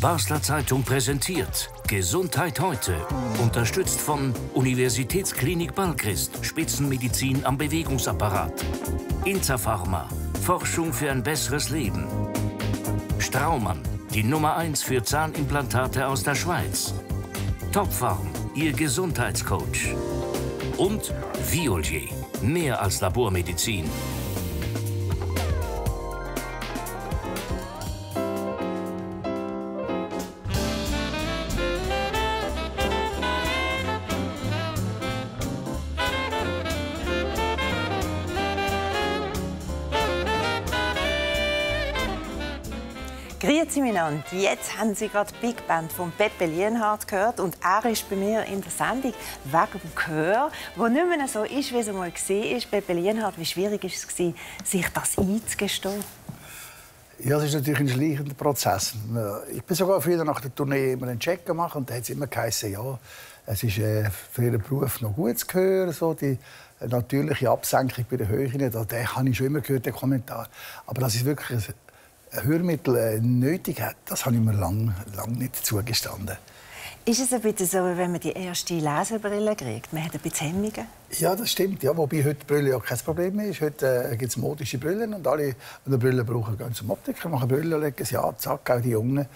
Basler Zeitung präsentiert Gesundheit heute. Unterstützt von Universitätsklinik Balchrist, Spitzenmedizin am Bewegungsapparat. Interpharma, Forschung für ein besseres Leben. Straumann, die Nummer 1 für Zahnimplantate aus der Schweiz. Topfarm, Ihr Gesundheitscoach. Und Violier, mehr als Labormedizin. Grüezi miteinander. Jetzt haben Sie gerade die Big Band von Pepe Lienhardt gehört und er ist bei mir in der Sendung wegen dem Gehör, wo nicht mehr so ist, wie es einmal war. Pepe Lienhardt, wie schwierig war es, sich das einzugestehen? Ja, das ist natürlich ein schleichender Prozess. Ich bin sogar früher nach der Tournee immer einen Check gemacht und da hat es immer geheißen, ja, es ist äh, für Ihren Beruf noch gut zu hören, so die natürliche Absenkung bei den Höhen. Den habe ich schon immer gehört, den Kommentar. Aber das ist wirklich Hörmittel äh, nötig hat, das habe ich mir lange lang nicht zugestanden. Ist es ein bisschen so, wenn man die erste Lesebrille kriegt? Man hat ein bisschen Hemmungen? Ja, das stimmt. Ja, wobei heute Brille ja kein Problem mehr ist. Heute äh, gibt es modische Brillen und alle, die eine Brille brauchen, gehen zum Optiker, machen Brille, legen sie an, zack, auch die Jungen.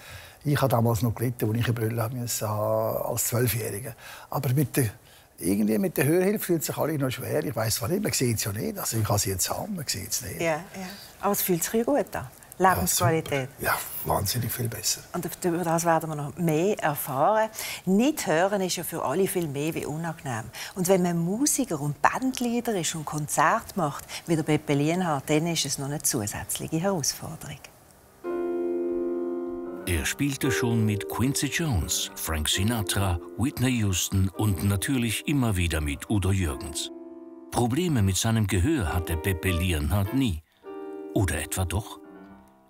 Ich habe damals noch gelitten, als ich eine Brille haben musste, als Zwölfjähriger. Aber mit der, irgendwie mit der Hörhilfe fühlt sich alle noch schwer. Ich weiß zwar nicht, man sieht es ja nicht. Also ich kann sie jetzt haben, man sieht es nicht. Ja, ja. Aber es fühlt sich gut an. Lebensqualität. Ja, wahnsinnig viel besser. Und über das werden wir noch mehr erfahren. Nicht hören ist ja für alle viel mehr wie unangenehm. Und wenn man Musiker und Bandleader ist und Konzert macht, wie der Pepe Lienhardt, dann ist es noch eine zusätzliche Herausforderung. Er spielte schon mit Quincy Jones, Frank Sinatra, Whitney Houston und natürlich immer wieder mit Udo Jürgens. Probleme mit seinem Gehör hatte Pepe Lienhardt nie. Oder etwa doch?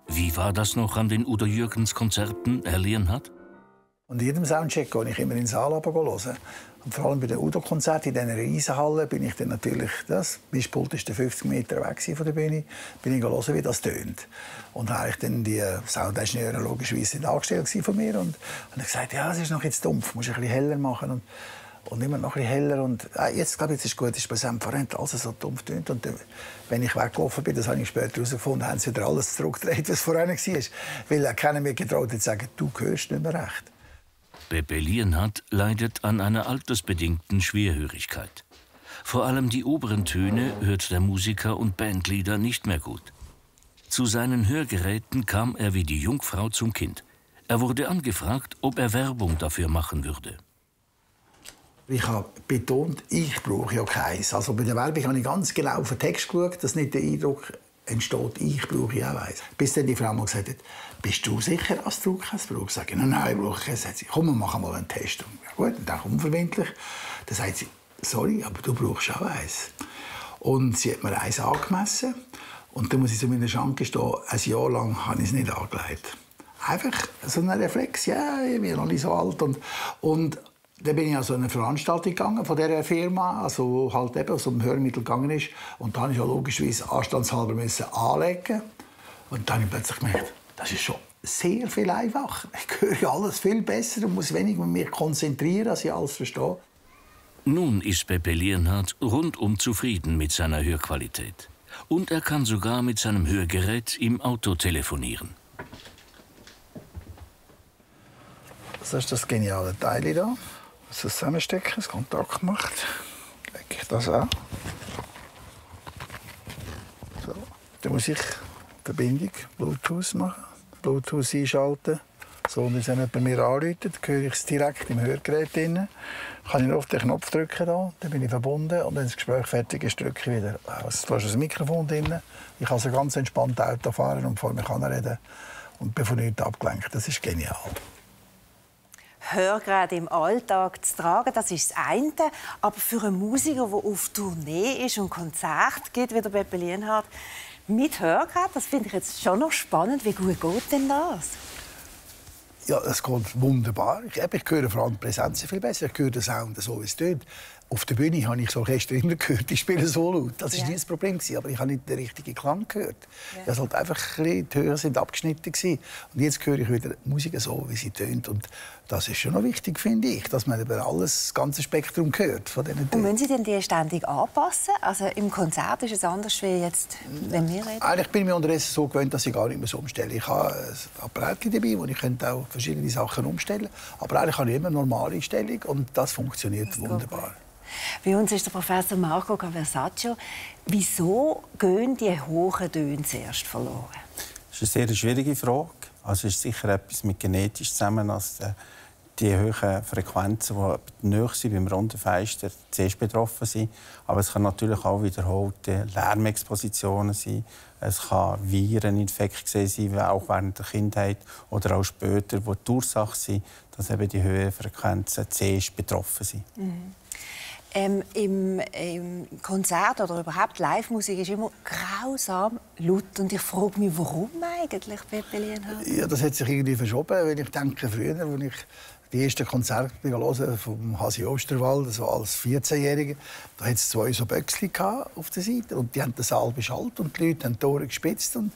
Wie war das noch an den Udo Jürgens Konzerten, Herr Lienhardt? In jedem Soundcheck gehe ich immer in den Saal hören. Und vor allem bei den Udo-Konzerten in dieser Riesenhalle bin ich dann natürlich, das Mischpult ist 50 Meter weg von der Bühne, bin ich hören, wie das tönt. Und dann habe ich dann die Soundingenieure logischerweise angestellt von mir und habe gesagt, ja, es ist noch jetzt dumpf, muss ich ein bisschen heller machen. Und und immer noch ein heller. Und äh, jetzt, glaube ich, jetzt ist gut, ist bei Semperent alles so dumpf tönt. Und äh, wenn ich weggelaufen bin, das habe ich später herausgefunden, haben sie wieder alles zurückgedreht, was vorher war. Weil keiner mir getraut hat zu sagen, du hörst nicht mehr recht. Pepe Lienhardt leidet an einer altersbedingten Schwerhörigkeit. Vor allem die oberen Töne hört der Musiker und Bandleader nicht mehr gut. Zu seinen Hörgeräten kam er wie die Jungfrau zum Kind. Er wurde angefragt, ob er Werbung dafür machen würde. Ich habe betont, ich brauche ja keins. Also bei der Werbung habe ich ganz genau auf den Text geschaut, dass nicht der Eindruck entsteht, ich brauche ja eins. Bis dann die Frau mal gesagt hat, bist du sicher, dass du keins brauchst? Sage ich, nein, nein, ich brauche keins. Sagt sie, komm, wir machen mal einen Test. Ja gut, dann unverbindlich. Dann sagt sie, sorry, aber du brauchst auch eins. Und sie hat mir eins angemessen. Und dann muss ich zu meiner Schranke stehen, ein Jahr lang habe ich es nicht angelegt. Einfach so ein Reflex, ja, ich bin noch nicht so alt. Und, und dann bin ich an so eine Veranstaltung gegangen von dieser Firma, also halt eben so um Hörmittel gegangen ist. Und dann habe ich ja logischerweise anstandshalber müssen anlegen. Und dann habe ich plötzlich gemerkt, das ist schon sehr viel einfacher. Ich höre alles viel besser und muss weniger mich konzentrieren, als ich alles verstehe. Nun ist Pepe Lienhardt rundum zufrieden mit seiner Hörqualität. Und er kann sogar mit seinem Hörgerät im Auto telefonieren. Das ist das geniale Teil hier das zusammenstecken, das Kontakt macht, lege ich das an. So. Dann muss ich Verbindung Bluetooth machen, Bluetooth einschalten. So, wenn jemand bei mir anruft, höre ich es direkt im Hörgerät drin. Kann ich auf den Knopf drücken, da, dann bin ich verbunden und wenn das Gespräch fertig ist, drücke ich wieder. Also, da ist ein Mikrofon drin. Ich kann so ganz entspannt Auto fahren und vor mir reden und bin von nichts abgelenkt. Das ist genial. Hörgeräte im Alltag zu tragen, das ist das eine. Aber für einen Musiker, der auf Tournee ist und Konzert gibt, wie der Beppe Lienhardt, mit Hörgerät, das finde ich jetzt schon noch spannend. Wie gut geht denn das? Ja, es geht wunderbar. Ich, ich höre vor allem die Präsenz viel besser. Ich höre den Sound so, wie es tönt. auf der Bühne habe ich so Orchester immer gehört, die spielen so laut. Das war ja. nie das Problem, aber ich habe nicht den richtigen Klang gehört. Ja. Das halt einfach ein bisschen, die Hörer sind abgeschnitten. Und jetzt höre ich wieder Musik so, wie sie tönt. Und das ist schon noch wichtig, finde ich, dass man über alles, das ganze Spektrum hört von diesen Und müssen Sie denn die ständig anpassen? Also im Konzert ist es anders wie jetzt, wenn wir reden? Eigentlich bin ich mir unterdessen so gewöhnt, dass ich gar nicht mehr so umstelle. Ich habe ein Apparat dabei, wo ich auch verschiedene Sachen umstellen kann. Aber eigentlich habe ich immer eine normale Einstellung und das funktioniert das wunderbar. Bei uns ist der Professor Marco Caversaccio. Wieso gehen die hohen Töne zuerst verloren? Das ist eine sehr schwierige Frage. Also ist sicher etwas mit genetisch zusammen, äh, die hohen Frequenzen, die näher sind beim runden Fenster, zuerst betroffen sind. Aber es kann natürlich auch wiederholte Lärmexpositionen sein. Es kann Vireninfekt sein, auch während der Kindheit oder auch später, wo die Ursache sind, dass eben die hohen Frequenzen zuerst betroffen sind. Mhm. Ähm, im, im, Konzert oder überhaupt Live-Musik ist immer grausam laut. Und ich frage mich, warum eigentlich, Pepe Lienhardt? Ja, das hat sich irgendwie verschoben. Wenn ich denke, früher, als ich die ersten Konzerte hören vom Hasi Osterwald, also als 14-Jähriger, da hat es zwei so Böckchen auf der Seite und die haben den Saal beschallt und die Leute haben die Tore gespitzt und,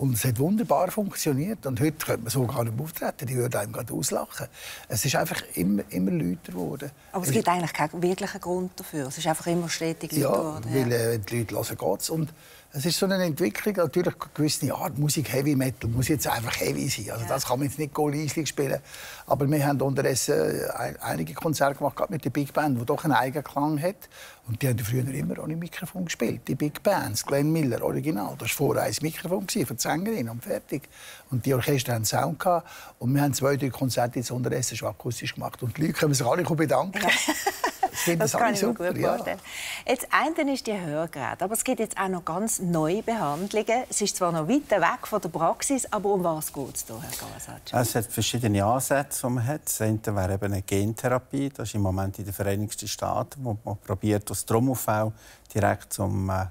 und es hat wunderbar funktioniert. Und heute könnte man so gar nicht auftreten. Die würden einem gerade auslachen. Es ist einfach immer, immer lauter geworden. Aber es gibt eigentlich keinen wirklichen Grund dafür. Es ist einfach immer stetig lauter ja, geworden. Weil äh, die Leute hören geht's. Und es ist so eine Entwicklung, natürlich gewisse Art Musik, Heavy Metal, muss jetzt einfach heavy sein. Also das kann man jetzt nicht leislich spielen. Aber wir haben unterdessen äh, einige Konzerte gemacht, gerade mit der Big Band, die doch einen eigenen Klang hat. Und die haben früher immer ohne Mikrofon gespielt. Die Big Bands, Glenn Miller, Original. Das war vorher ein Mikrofon für die Sängerin und fertig. Und die Orchester hatten Sound. Gehabt. Und wir haben zwei, drei Konzerte jetzt unterdessen schon akustisch gemacht. Und die Leute können sich alle bedanken. Das kann ich mir gut vorstellen. Ja. Jetzt eine ist die Hörgeräte, aber es gibt jetzt auch noch ganz neue Behandlungen. Es ist zwar noch weit weg von der Praxis, aber um was geht es da, Herr Galasatsch? Es hat verschiedene Ansätze, die man hat. Das eine wäre eben eine Gentherapie. Das ist im Moment in den Vereinigten Staaten, wo man probiert, aus Stromaufbau direkt zum äh,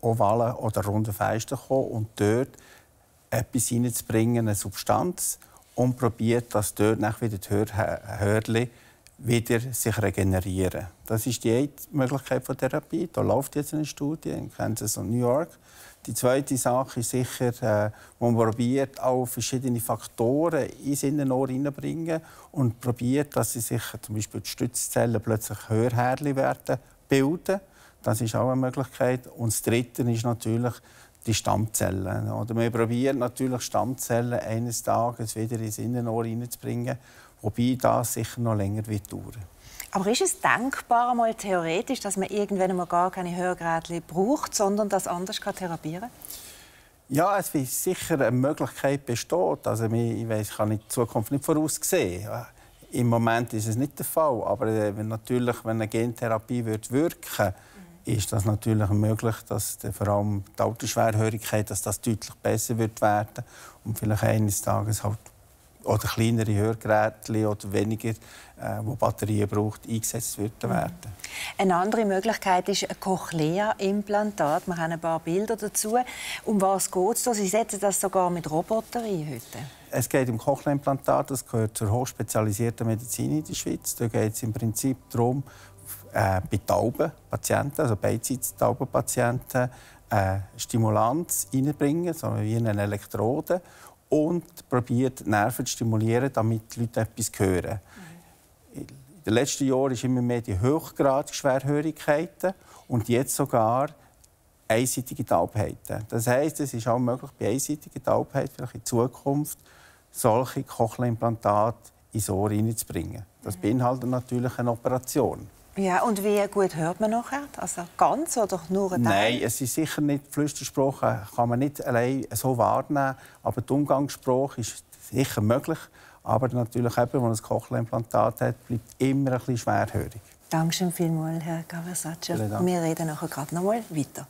ovalen oder runden Fenster zu kommen und dort etwas hineinzubringen, eine Substanz, und probiert, dass dort wieder die Hörli wieder sich regenerieren. Das ist die eine Möglichkeit der Therapie. Da läuft jetzt eine Studie in Kansas und New York. Die zweite Sache ist sicher, äh, man probiert, auch verschiedene Faktoren ins Innenohr hineinbringen und probiert, dass sie sich zum Beispiel die Stützzellen plötzlich Hörhärli werden bilden. Das ist auch eine Möglichkeit. Und das Dritte ist natürlich die Stammzellen. Oder man probiert natürlich Stammzellen eines Tages wieder ins Innenohr hineinzubringen Wobei das sicher noch länger wird dauern aber ist es denkbar, mal theoretisch, dass man irgendwann einmal gar keine Hörgeräte braucht, sondern das anders kann therapieren kann? Ja, es wird sicher eine Möglichkeit besteht. Also ich weiß, ich kann die Zukunft nicht voraussehen. Im Moment ist es nicht der Fall, aber äh, natürlich, wenn eine Gentherapie wird wirken, ist das natürlich möglich, dass vor allem die Autoschwerhörigkeit, dass das deutlich besser wird werden und vielleicht eines Tages halt oder kleinere Hörgeräte oder weniger, äh, wo Batterien braucht, eingesetzt werden. Mhm. Eine andere Möglichkeit ist ein Cochlea-Implantat. Wir haben ein paar Bilder dazu. Um was geht es? Sie setzen das sogar mit Robotern ein heute. Es geht um Cochlea-Implantat. Das gehört zur hochspezialisierten Medizin in der Schweiz. Da geht es im Prinzip darum, äh, bei tauben Patienten, also beidseits-tauben Patienten, äh, Stimulanz reinbringen, so wie eine Elektrode und probiert Nerven zu stimulieren, damit die Leute etwas hören. In den letzten Jahren ist immer mehr die hochgradige Schwerhörigkeiten und jetzt sogar einseitige Taubheiten. Das heißt, es ist auch möglich, bei einseitiger Taubheit vielleicht in Zukunft solche Cochlea-Implantate ins Ohr hineinzubringen. Das mhm. beinhaltet natürlich eine Operation. Ja, und wie gut hört man nachher? Also ganz oder nur ein Teil? Nein, es ist sicher nicht Flüstersprache, kann man nicht allein so wahrnehmen. Aber der Umgangssprache ist sicher möglich. Aber natürlich, eben, wenn man ein Cochlea-Implantat hat, bleibt immer ein bisschen schwerhörig. Dankeschön vielmals, Herr Cavasaccio. Wir reden nachher gerade noch mal weiter.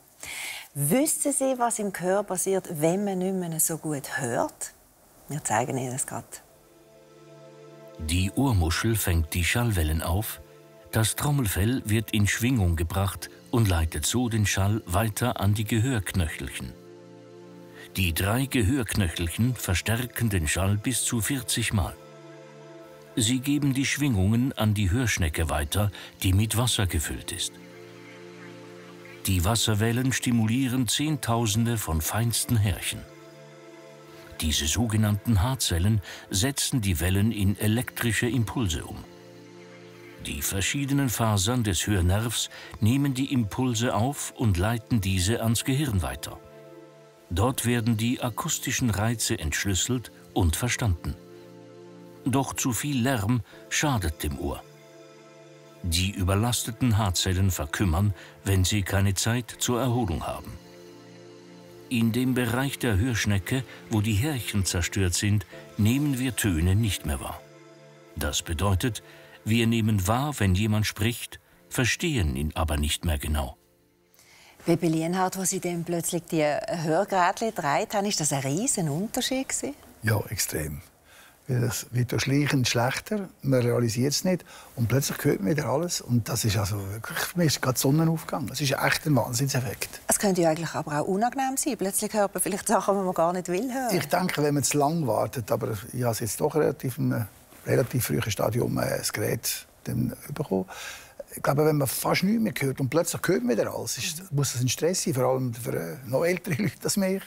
Wissen Sie, was im Gehör passiert, wenn man nicht mehr so gut hört? Wir zeigen Ihnen das gerade. Die Ohrmuschel fängt die Schallwellen auf das Trommelfell wird in Schwingung gebracht und leitet so den Schall weiter an die Gehörknöchelchen. Die drei Gehörknöchelchen verstärken den Schall bis zu 40 Mal. Sie geben die Schwingungen an die Hörschnecke weiter, die mit Wasser gefüllt ist. Die Wasserwellen stimulieren Zehntausende von feinsten Härchen. Diese sogenannten Haarzellen setzen die Wellen in elektrische Impulse um. Die verschiedenen Fasern des Hörnervs nehmen die Impulse auf und leiten diese ans Gehirn weiter. Dort werden die akustischen Reize entschlüsselt und verstanden. Doch zu viel Lärm schadet dem Ohr. Die überlasteten Haarzellen verkümmern, wenn sie keine Zeit zur Erholung haben. In dem Bereich der Hörschnecke, wo die Härchen zerstört sind, nehmen wir Töne nicht mehr wahr. Das bedeutet, wir nehmen wahr, wenn jemand spricht, verstehen ihn aber nicht mehr genau. Baby Lienhardt, wo Sie dann plötzlich die Hörgeräte dreit haben, ist das ein riesen Unterschied? Ja, extrem. Es wird schleichend schlechter, man realisiert es nicht und plötzlich hört man wieder alles und das ist also wirklich, mir ist gerade Sonnenaufgang. Das ist echt ein Wahnsinnseffekt. Es könnte ja eigentlich aber auch unangenehm sein. Plötzlich hört man vielleicht Sachen, die man gar nicht will hören. Ich denke, wenn man zu lang wartet, aber ich habe jetzt doch relativ im äh, relativ frühen Stadium äh, das Gerät dann bekommen. Ich glaube, wenn man fast nichts mehr hört und plötzlich hört man wieder alles, ist, muss das ein Stress sein, vor allem für äh, noch ältere Leute als mich.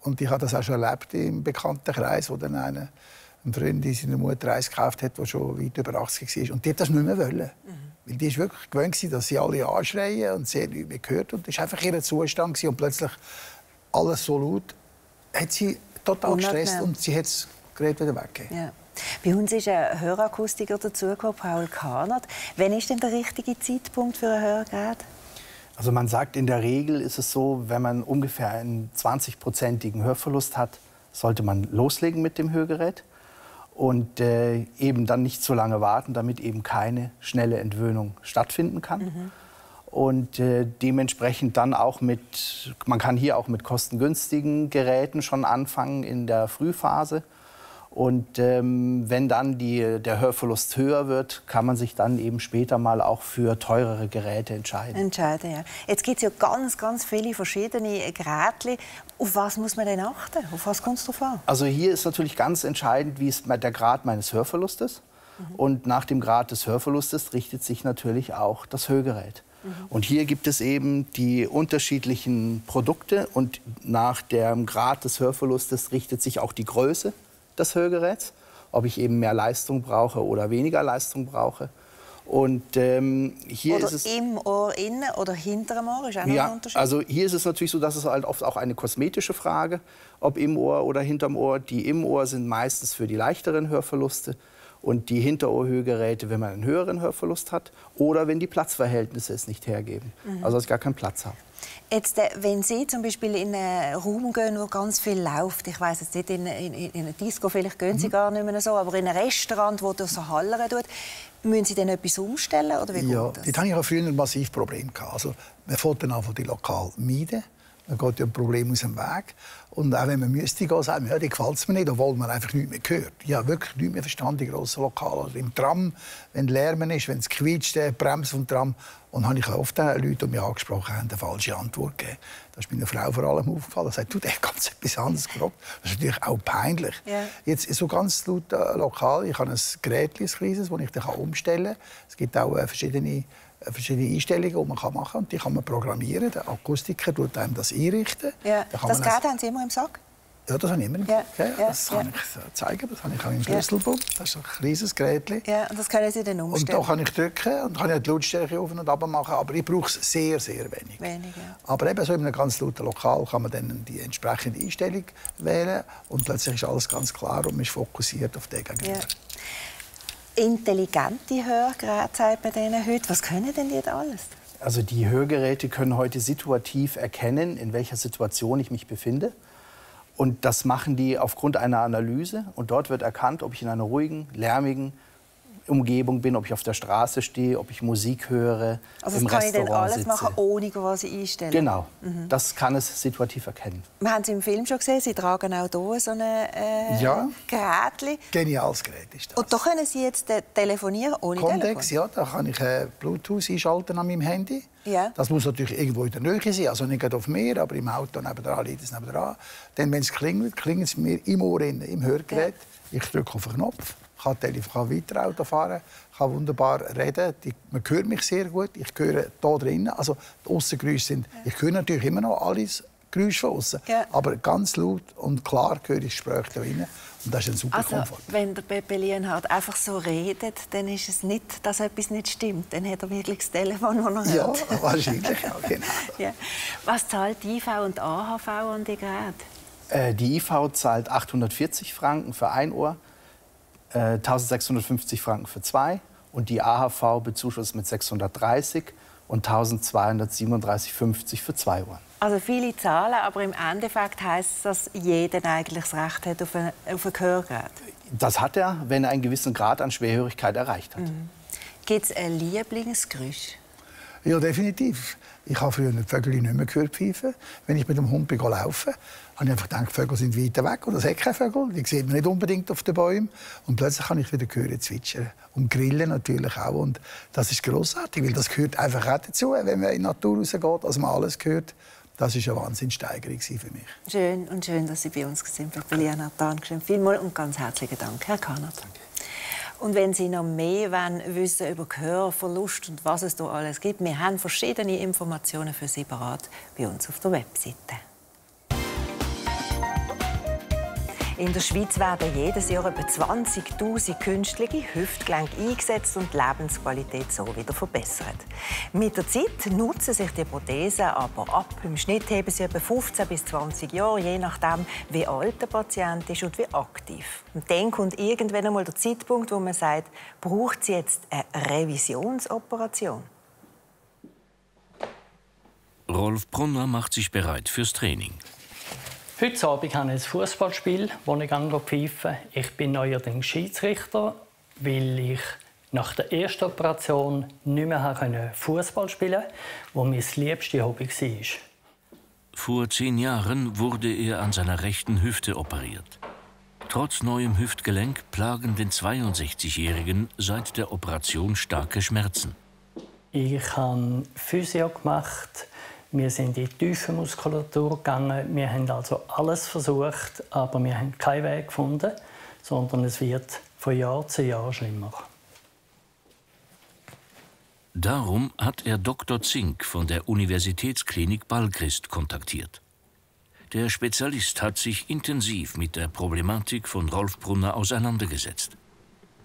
Und ich habe das auch schon erlebt im Bekanntenkreis, wo dann einer ein Freund in seiner Mutter eins gekauft hat, der schon weit über 80 war. Und die hat das nicht mehr wollen. Mhm. Weil die war wirklich gewöhnt, dass sie alle anschreien und sie hat nichts mehr gehört. Und das war einfach ihr Zustand. Und plötzlich alles so laut, hat sie total gestresst und sie hat das Gerät wieder weggegeben. Ja. Bei uns ist ein Hörakustiker dazugekommen, Paul Kahnert. Wann ist denn der richtige Zeitpunkt für ein Hörgerät? Also man sagt, in der Regel ist es so, wenn man ungefähr einen 20-prozentigen Hörverlust hat, sollte man loslegen mit dem Hörgerät und äh, eben dann nicht zu lange warten, damit eben keine schnelle Entwöhnung stattfinden kann. Mhm. Und äh, dementsprechend dann auch mit, man kann hier auch mit kostengünstigen Geräten schon anfangen in der Frühphase. Und ähm, wenn dann die, der Hörverlust höher wird, kann man sich dann eben später mal auch für teurere Geräte entscheiden. Entscheiden, ja. Jetzt gibt es ja ganz, ganz viele verschiedene Geräte. Auf was muss man denn achten? Auf was es drauf an? Also hier ist natürlich ganz entscheidend, wie ist der Grad meines Hörverlustes. Mhm. Und nach dem Grad des Hörverlustes richtet sich natürlich auch das Hörgerät. Mhm. Und hier gibt es eben die unterschiedlichen Produkte und nach dem Grad des Hörverlustes richtet sich auch die Größe des Hörgeräts, ob ich eben mehr Leistung brauche oder weniger Leistung brauche. Und ähm, hier oder ist es im Ohr innen oder hinter dem Ohr ist auch noch ja, ein Unterschied. Also hier ist es natürlich so, dass es halt oft auch eine kosmetische Frage, ob im Ohr oder hinterm Ohr. Die im Ohr sind meistens für die leichteren Hörverluste und die Hinterohrhörgeräte, wenn man einen höheren Hörverlust hat oder wenn die Platzverhältnisse es nicht hergeben, mhm. also dass ich gar keinen Platz habe. Jetzt, äh, wenn Sie zum Beispiel in einen Raum gehen, wo ganz viel läuft, ich weiß jetzt nicht, in, in, in eine Disco, vielleicht gehen Sie mhm. gar nicht mehr so, aber in ein Restaurant, wo das so hallern tut, müssen Sie dann etwas umstellen oder wie ja, das? dort hatte ich auch früher ein massives Problem. Also, man fährt dann einfach die Lokal meiden. Man geht ja ein Problem aus dem Weg. Und auch wenn man müsste gehen, sagt man, ja, die gefällt es mir nicht, obwohl man einfach nichts mehr hört. Ich habe wirklich nichts mehr verstanden, die grossen Lokale. Oder im Tram, wenn Lärm ist, wenn es quietscht, der Bremse vom Tram. Und habe ich oft Leute, die mich angesprochen haben, eine falsche Antwort gegeben. Das ist meiner Frau vor allem aufgefallen. Sie sagt, du, der hat ganz etwas anderes gefragt. Das ist natürlich auch peinlich. Ja. Jetzt so ganz laut äh, lokal, ich habe ein Gerät, ein kleines, das ich dann umstellen kann. Es gibt auch äh, verschiedene verschiedene Einstellungen, die man machen kann. Und die kann man programmieren. Der Akustiker tut einem das einrichten. Ja. Da das Gerät haben Sie immer im Sack? Ja, das habe ich immer im ja. Sack. Ja, das kann ich zeigen. Das habe ich auch im Schlüsselbund. Das ist ein kleines Gerät. Ja, und das können Sie dann umstellen? Und da kann ich drücken und kann ich die Lautstärke auf und ab machen. Aber ich brauche es sehr, sehr wenig. wenig. Aber eben so in einem ganz lauten Lokal kann man dann die entsprechende Einstellung wählen. Und plötzlich ist alles ganz klar und man ist fokussiert auf den gegenüber. Intelligente Hörgeräte, sagt man denen heute. Was können denn die alles? Also die Hörgeräte können heute situativ erkennen, in welcher Situation ich mich befinde. Und das machen die aufgrund einer Analyse. Und dort wird erkannt, ob ich in einer ruhigen, lärmigen, Umgebung bin, ob ich auf der Straße stehe, ob ich Musik höre, also im das kann Restaurant ich dann alles sitze. machen, ohne quasi einstellen? Genau, mhm. das kann es situativ erkennen. Wir haben es im Film schon gesehen, Sie tragen auch hier so ein äh, ja. Gerät. Geniales Gerät ist das. Und da können Sie jetzt äh, telefonieren ohne Condex, Telefon? ja, da kann ich äh, Bluetooth einschalten an meinem Handy. Ja. Das muss natürlich irgendwo in der Nähe sein, also nicht auf mir, aber im Auto nebenan liegt es nebenan. Dann, wenn es klingelt, klingelt es mir im Ohr, im Hörgerät. Ja. Ich drücke auf den Knopf kann Telefon weiter Auto fahren, kann wunderbar reden. Die, man hört mich sehr gut. Ich höre hier drinnen. Also die Aussengeräusche sind. Ich höre natürlich immer noch alles Geräusche von außen. Ja. Aber ganz laut und klar höre ich Gespräche da drinnen. Und das ist ein super also, Komfort. Wenn der Pepe Lienhardt einfach so redet, dann ist es nicht, dass etwas nicht stimmt. Dann hat er wirklich das Telefon, das er ja, hört. Ja, wahrscheinlich. Ja, genau. ja. Was zahlt die IV und AHV an die Geräte? Äh, die IV zahlt 840 Franken für ein Ohr, äh, 1650 Franken für zwei und die AHV bezuschusst mit 630 und 1237,50 für zwei Ohren. Also viele Zahlen, aber im Endeffekt heißt es, dass jeder eigentlich das Recht hat auf ein, auf ein Gehörgerät. Das hat er, wenn er einen gewissen Grad an Schwerhörigkeit erreicht hat. Mhm. Gibt es ein Lieblingsgeräusch? Ja, definitiv. Ich habe früher die Vögel nicht mehr gehört pfeifen. Wenn ich mit dem Hund laufen habe ich einfach gedacht, Vögel sind weiter weg und es hat keine Vögel. Die sieht man nicht unbedingt auf den Bäumen. Und plötzlich kann ich wieder hören zwitschern. Und grillen natürlich auch. Und das ist großartig, weil das gehört einfach auch dazu, wenn man in die Natur rausgeht, dass man alles hört. Das war eine Wahnsinnssteigerung für mich. Schön und schön, dass Sie bei uns sind, Frau Liana. Dankeschön vielmals und ganz herzlichen Dank, Herr Kanat. Danke. Und wenn Sie noch mehr wollen, wissen über Gehörverlust und was es da alles gibt, wir haben verschiedene Informationen für Sie parat bei uns auf der Webseite. In der Schweiz werden jedes Jahr etwa 20.000 künstliche Hüftgelenke eingesetzt und die Lebensqualität so wieder verbessert. Mit der Zeit nutzen sich die Prothesen aber ab. Im Schnitt haben sie etwa 15 bis 20 Jahre, je nachdem, wie alt der Patient ist und wie aktiv. Und dann kommt irgendwann einmal der Zeitpunkt, wo man sagt, braucht sie jetzt eine Revisionsoperation? Rolf Brunner macht sich bereit fürs Training. Heute Abend habe ich ein Fußballspiel, das ich pfeife. Ich bin neuerdings Schiedsrichter, weil ich nach der ersten Operation nicht mehr Fußball spielen konnte, wo mein liebstes Hobby war. Vor zehn Jahren wurde er an seiner rechten Hüfte operiert. Trotz neuem Hüftgelenk plagen den 62-Jährigen seit der Operation starke Schmerzen. Ich habe Physio gemacht, wir sind in die tiefe Muskulatur gegangen. Wir haben also alles versucht, aber wir haben keinen Weg gefunden, sondern es wird von Jahr zu Jahr schlimmer. Darum hat er Dr. Zink von der Universitätsklinik Ballchrist kontaktiert. Der Spezialist hat sich intensiv mit der Problematik von Rolf Brunner auseinandergesetzt.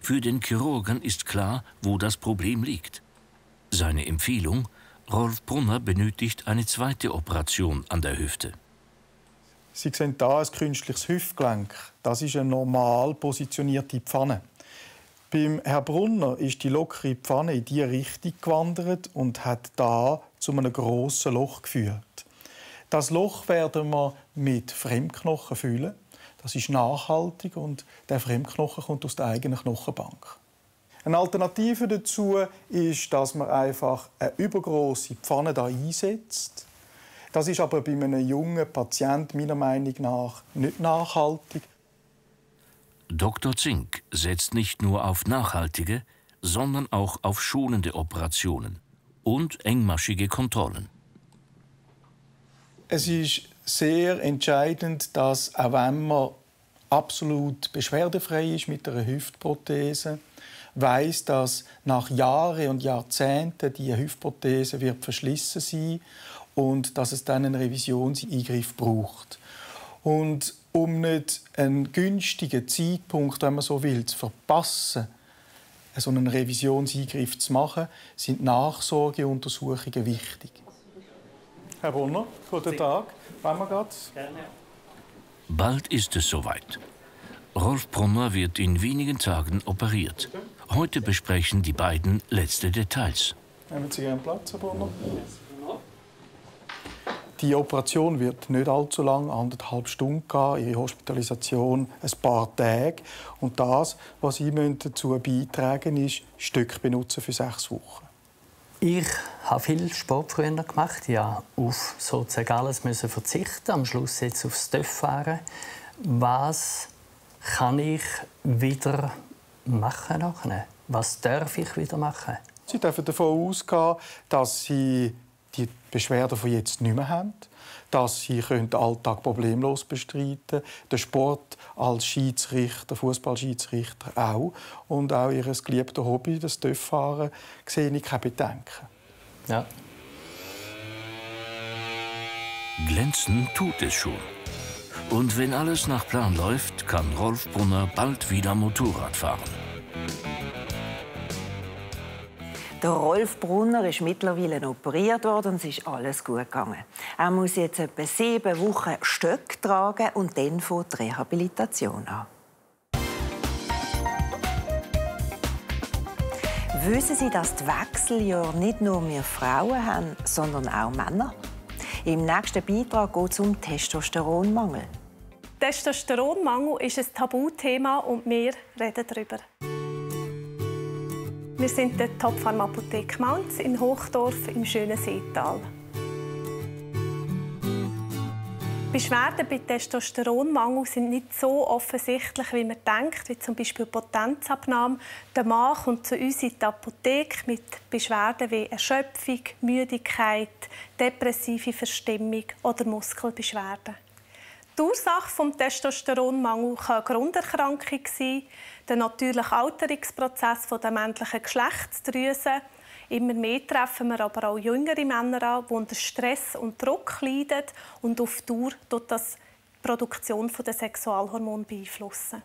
Für den Chirurgen ist klar, wo das Problem liegt. Seine Empfehlung, Rolf Brunner benötigt eine zweite Operation an der Hüfte. Sie sehen hier ein künstliches Hüftgelenk. Das ist eine normal positionierte Pfanne. Beim Herrn Brunner ist die lockere Pfanne in diese Richtung gewandert und hat da zu einem grossen Loch geführt. Das Loch werden wir mit Fremdknochen füllen. Das ist nachhaltig und der Fremdknochen kommt aus der eigenen Knochenbank. Eine Alternative dazu ist, dass man einfach eine übergroße Pfanne da einsetzt. Das ist aber bei einem jungen Patienten meiner Meinung nach nicht nachhaltig. Dr. Zink setzt nicht nur auf nachhaltige, sondern auch auf schonende Operationen und engmaschige Kontrollen. Es ist sehr entscheidend, dass auch wenn man absolut beschwerdefrei ist mit einer Hüftprothese, weiß, dass nach Jahren und Jahrzehnten die Hypothese wird verschlissen sein und dass es dann einen Revisionseingriff braucht. Und um nicht einen günstigen Zeitpunkt, wenn man so will, zu verpassen, so einen Revisionseingriff zu machen, sind Nachsorgeuntersuchungen wichtig. Herr Brunner, guten Tag. Wollen wir? Gerne. Bald ist es soweit. Rolf Brunner wird in wenigen Tagen operiert. Heute besprechen die beiden letzte Details. Nehmen Sie gerne Platz, Herr Brunner. Die Operation wird nicht allzu lang, anderthalb Stunden gehen. Ihre Hospitalisation ein paar Tage. Und das, was Sie dazu beitragen müssen, ist Stück benutzen für sechs Wochen. Ich habe viel Sport früher gemacht. Ja, auf sozusagen alles müssen verzichten. Am Schluss jetzt aufs Dörf fahren. Was kann ich wieder machen nachher? Was darf ich wieder machen? Sie dürfen davon ausgehen, dass Sie die Beschwerden von jetzt nicht mehr haben, dass sie den Alltag problemlos bestreiten können, den Sport als Schiedsrichter, Fußballschiedsrichter auch und auch ihr geliebtes Hobby, das Töfffahren, sehe ich keine Bedenken. Ja. Glänzen tut es schon. Und wenn alles nach Plan läuft, kann Rolf Brunner bald wieder Motorrad fahren. Der Rolf Brunner ist mittlerweile operiert worden und es ist alles gut gegangen. Er muss jetzt etwa sieben Wochen Stöcke tragen und dann fängt die Rehabilitation an. Wissen Sie, dass die Wechseljahre nicht nur wir Frauen haben, sondern auch Männer? Im nächsten Beitrag geht es um Testosteronmangel. Testosteronmangel ist ein Tabuthema und wir reden darüber. Wir sind der Top Apotheke Mainz in Hochdorf im schönen Seetal. Beschwerden bei Testosteronmangel sind nicht so offensichtlich, wie man denkt, wie zum Beispiel Potenzabnahme. Der Mann kommt zu uns in die Apotheke mit Beschwerden wie Erschöpfung, Müdigkeit, depressive Verstimmung oder Muskelbeschwerden. Die Ursache des Testosteronmangel kann eine Grunderkrankung sein, der natürliche Alterungsprozess der männlichen Geschlechtsdrüse. Immer mehr treffen wir aber auch jüngere Männer an, die unter Stress und Druck leiden und auf Dauer durch das die Produktion der Sexualhormone beeinflussen.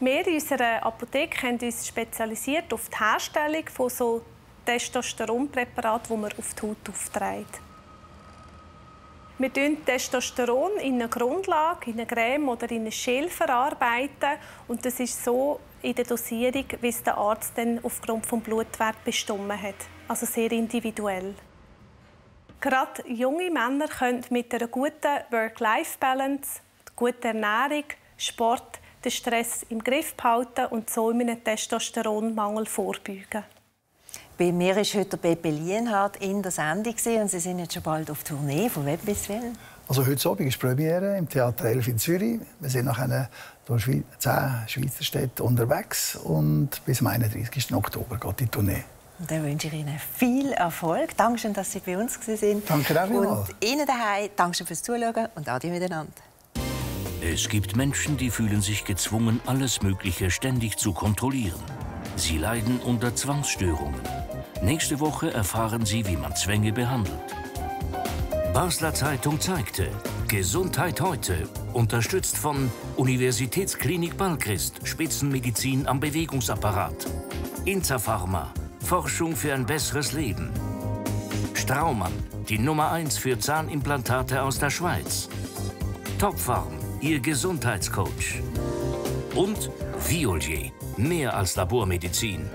Wir in unserer Apotheke haben uns spezialisiert auf die Herstellung von so Testosteronpräparaten, die man auf die Haut aufträgt. Wir verarbeiten Testosteron in eine Grundlage, in eine Creme oder in eine Schil verarbeiten. Und das ist so in der Dosierung, wie es der Arzt dann aufgrund des Blutwerts bestimmt hat. Also sehr individuell. Gerade junge Männer können mit einer guten Work-Life-Balance, guter Ernährung, Sport den Stress im Griff behalten und so einem Testosteronmangel vorbeugen. Bei mir ist heute Pepe Lienhardt in der Sendung und Sie sind jetzt schon bald auf Tournee. Von wem bis wann? Also heute Abend ist Premiere im Theater 11 in Zürich. Wir sind nach einer zehn Schweizer Städten unterwegs und bis am 31. Oktober geht die Tournee. Und dann wünsche ich Ihnen viel Erfolg. Dankeschön, dass Sie bei uns waren. Danke auch Und Ihnen daheim, danke fürs Zuschauen und Adi miteinander. Es gibt Menschen, die fühlen sich gezwungen, alles Mögliche ständig zu kontrollieren. Sie leiden unter Zwangsstörungen. Nächste Woche erfahren Sie, wie man Zwänge behandelt. Basler Zeitung zeigte Gesundheit heute, unterstützt von Universitätsklinik Balchrist, Spitzenmedizin am Bewegungsapparat. Interpharma, Forschung für ein besseres Leben. Straumann, die Nummer 1 für Zahnimplantate aus der Schweiz. Topfarm, Ihr Gesundheitscoach. Und Violier, mehr als Labormedizin.